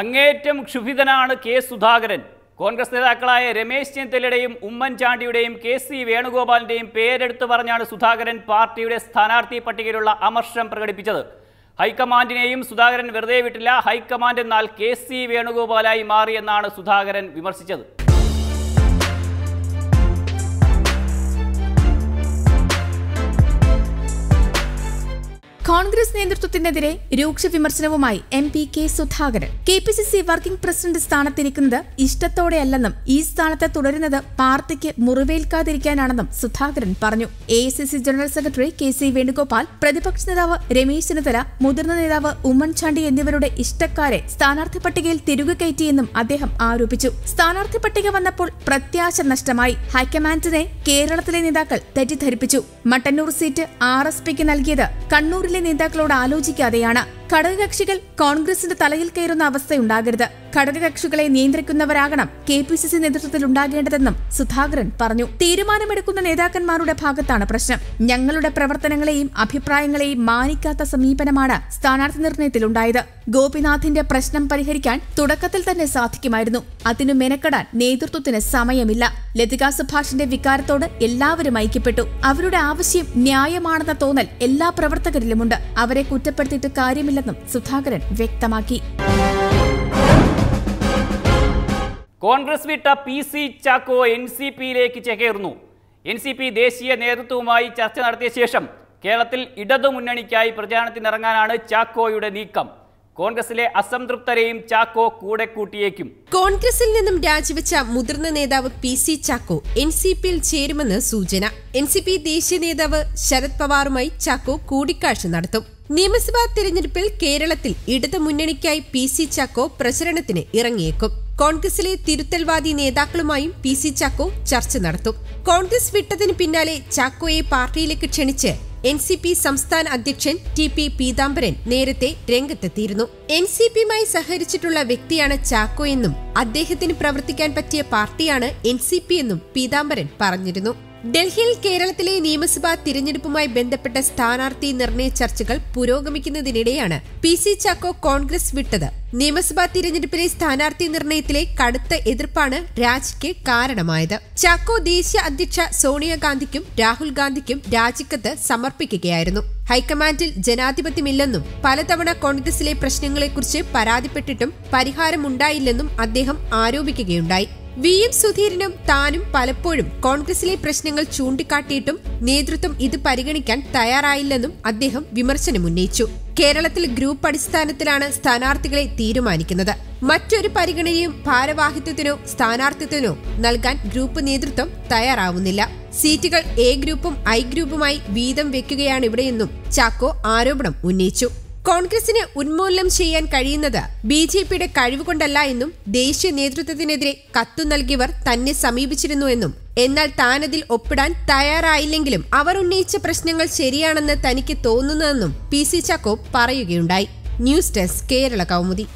അങ്ങേറ്റം ക്ഷുഭിതനാണ് കെ സുധാകരൻ. കോൺഗ്രസ് നേതാക്കളായ രമേശ് ചെന്നിത്തലയുടെയും ഉമ്മൻചാണ്ടിയുടെയും കെ സി വേണുഗോപാലിന്റെയും പേരെടുത്തു പറഞ്ഞാണ് സുധാകരൻ പാർട്ടിയുടെ സ്ഥാനാർത്ഥി പട്ടികയിലുള്ള അമർഷം പ്രകടിപ്പിച്ചത്. ഹൈക്കമാൻഡിനെയും സുധാകരൻ വെറുതെ വിട്ടില്ല ഹൈക്കമാൻഡ് എന്നാൽ കെ സി വേണുഗോപാലായി മാറിയെന്നാണ് സുധാകരൻ വിമർശിച്ചത്. കോൺഗ്രസ് നേതൃത്വത്തിനെതിരെ രൂക്ഷ വിമർശനവുമായി M P K Sudhakaran. K P C C working president സ്ഥാനത്തിരിക്കുന്നത് ഇഷ്ടത്തോടെയല്ലെന്നും ഈ സ്ഥാനത്ത് തുടരുന്നത് പാർട്ടിക്ക് മുറിവേൽക്കാതിരിക്കാനാണെന്നും സുധാകരൻ പറഞ്ഞു. A general secretary K C Venugopal പ്രതിപക്ഷ നേതാവ് രമേശ് ചെന്നിത്തല മുതിർന്ന നേതാവ് ഉമ്മൻചാണ്ടി എന്നിവരുടെ ഇഷ്ടക്കാരെ സ്ഥാനാർത്ഥി പട്ടികയിൽ തിരികെ കയറ്റിയെന്നും അദ്ദേഹം ആരോപിച്ചു. സ്ഥാനാർത്ഥി പട്ടിക വന്നപ്പോൾ പ്രത്യാശ നഷ്ടമായി. ഹൈക്കമാൻഡിനെ കേരളത്തിലെ നേതാക്കൾ തെറ്റിദ്ധരിപ്പിച്ചു. മട്ടന്നൂർ സീറ്റ് ആർ എസ് പിക്ക് നൽകിയത് കണ്ണൂരിലെ നേതാക്കളോട് ആലോചിക്കാതെയാണ് ഘടകകക്ഷികൾ കോൺഗ്രസിന്റെ തലയിൽ കയറുന്ന അവസ്ഥയുണ്ടാകരുത്. ഘടകകക്ഷികളെ നിയന്ത്രിക്കുന്നവരാകണം കെ പി സി സി നേതൃത്വത്തിൽ ഉണ്ടാകേണ്ടതെന്നും സുധാകരൻ പറഞ്ഞു. തീരുമാനമെടുക്കുന്ന നേതാക്കന്മാരുടെ ഭാഗത്താണ് പ്രശ്നം. ഞങ്ങളുടെ പ്രവർത്തനങ്ങളെയും അഭിപ്രായങ്ങളെയും മാനിക്കാത്ത സമീപനമാണ് സ്ഥാനാർത്ഥി നിർണയത്തിൽ നിർണയത്തിലുണ്ടായത്. ഗോപിനാഥിന്റെ പ്രശ്നം പരിഹരിക്കാൻ തുടക്കത്തിൽ തന്നെ സാധിക്കുമായിരുന്നു. അതിനു മെനക്കെടാൻ നേതൃത്വത്തിന് സമയമില്ല. ലതിക സുഭാഷിന്റെ വികാരത്തോട് എല്ലാവരും ഐക്യപ്പെട്ടു. അവരുടെ ആവശ്യം ന്യായമാണെന്ന തോന്നൽ എല്ലാ പ്രവർത്തകരിലുമുണ്ട്. അവരെ കുറ്റപ്പെടുത്തിയിട്ട് കാര്യമില്ലെന്നും സുധാകരൻ വ്യക്തമാക്കി. കോൺഗ്രസ് വിട്ട P C Chacko N C പിയിലേക്ക് ചേക്കേറുന്നു. എൻ സി പി ദേശീയ നേതൃത്വവുമായി ചർച്ച നടത്തിയ ശേഷം കേരളത്തിൽ ഇടതുമുന്നണിക്കായി പ്രചാരണത്തിനിറങ്ങാനാണ് ചാക്കോയുടെ നീക്കം. കോൺഗ്രസിലെ അസംതൃപ്തരെയും ചാക്കോ കൂടെ കൂട്ടിയേക്കും. കോൺഗ്രസിൽ നിന്നും രാജിവെച്ച മുതിർന്ന നേതാവ് P C Chacko N C പിയിൽ ചേരുമെന്ന് സൂചന. എൻ സി പി ദേശീയ നേതാവ് ശരത് പവാറുമായി ചാക്കോ കൂടിക്കാഴ്ച നടത്തും. നിയമസഭാ തിരഞ്ഞെടുപ്പിൽ കേരളത്തിൽ ഇടതു മുന്നണിക്കായി പി സി ചാക്കോ പ്രചരണത്തിന് ഇറങ്ങിയേക്കും. കോൺഗ്രസിലെ തിരുത്തൽവാദി നേതാക്കളുമായും പി സി ചാക്കോ ചർച്ച നടത്തും. കോൺഗ്രസ് വിട്ടതിന് പിന്നാലെ ചാക്കോയെ പാർട്ടിയിലേക്ക് ക്ഷണിച്ച് എൻ സി പി സംസ്ഥാന അധ്യക്ഷൻ ടി പി പീതാംബരൻ നേരത്തെ രംഗത്തെത്തിയിരുന്നു. എൻ സി പിയുമായി സഹകരിച്ചിട്ടുള്ള വ്യക്തിയാണ് ചാക്കോ എന്നും അദ്ദേഹത്തിന് പ്രവർത്തിക്കാൻ പറ്റിയ പാർട്ടിയാണ് എൻ സി പി എന്നും പീതാംബരൻ പറഞ്ഞിരുന്നു. ഡൽഹിയിൽ കേരളത്തിലെ നിയമസഭാ തിരഞ്ഞെടുപ്പുമായി ബന്ധപ്പെട്ട സ്ഥാനാർത്ഥി നിർണയ ചർച്ചകൾ പുരോഗമിക്കുന്നതിനിടെയാണ് പി സി ചാക്കോ കോൺഗ്രസ് വിട്ടത്. നിയമസഭാ തിരഞ്ഞെടുപ്പിലെ സ്ഥാനാർത്ഥി നിർണയത്തിലെ കടുത്ത എതിർപ്പാണ് രാജിക്ക് കാരണമായത്. ചാക്കോ ദേശീയ അധ്യക്ഷ സോണിയാഗാന്ധിക്കും രാഹുൽ ഗാന്ധിക്കും രാജിക്കത്ത് സമർപ്പിക്കുകയായിരുന്നു. ഹൈക്കമാൻഡിൽ ജനാധിപത്യമില്ലെന്നും പലതവണ കോൺഗ്രസിലെ പ്രശ്നങ്ങളെക്കുറിച്ച് പരാതിപ്പെട്ടിട്ടും പരിഹാരമുണ്ടായില്ലെന്നും അദ്ദേഹം ആരോപിക്കുകയുണ്ടായി. വി എം സുധീരനും താനും പലപ്പോഴും കോൺഗ്രസിലെ പ്രശ്നങ്ങൾ ചൂണ്ടിക്കാട്ടിയിട്ടും നേതൃത്വം ഇത് പരിഗണിക്കാൻ തയ്യാറായില്ലെന്നും അദ്ദേഹം വിമർശനമുന്നയിച്ചു. കേരളത്തിൽ ഗ്രൂപ്പ് അടിസ്ഥാനത്തിലാണ് സ്ഥാനാർത്ഥികളെ തീരുമാനിക്കുന്നത്. മറ്റൊരു പരിഗണനയും ഭാരവാഹിത്വത്തിനോ സ്ഥാനാർത്ഥിത്വനോ നൽകാൻ ഗ്രൂപ്പ് നേതൃത്വം തയ്യാറാവുന്നില്ല. സീറ്റുകൾ എ ഗ്രൂപ്പും ഐ ഗ്രൂപ്പുമായി വീതം വെക്കുകയാണ് ഇവിടെയെന്നും ചാക്കോ ആരോപണം ഉന്നയിച്ചു. കോൺഗ്രസിന് ഉന്മൂലനം ചെയ്യാൻ കഴിയുന്നത് ബി ജെ പിയുടെ കഴിവുകൊണ്ടല്ല എന്നും ദേശീയ നേതൃത്വത്തിനെതിരെ കത്തു നൽകിയവർ തന്നെ സമീപിച്ചിരുന്നുവെന്നും എന്നാൽ താനതിൽ ഒപ്പിടാൻ തയ്യാറായില്ലെങ്കിലും അവർ ഉന്നയിച്ച പ്രശ്നങ്ങൾ ശരിയാണെന്ന് തനിക്ക് തോന്നുന്നതെന്നും പി സി ചാക്കോ പറയുകയുണ്ടായി. News desk Kerala Kaumudi.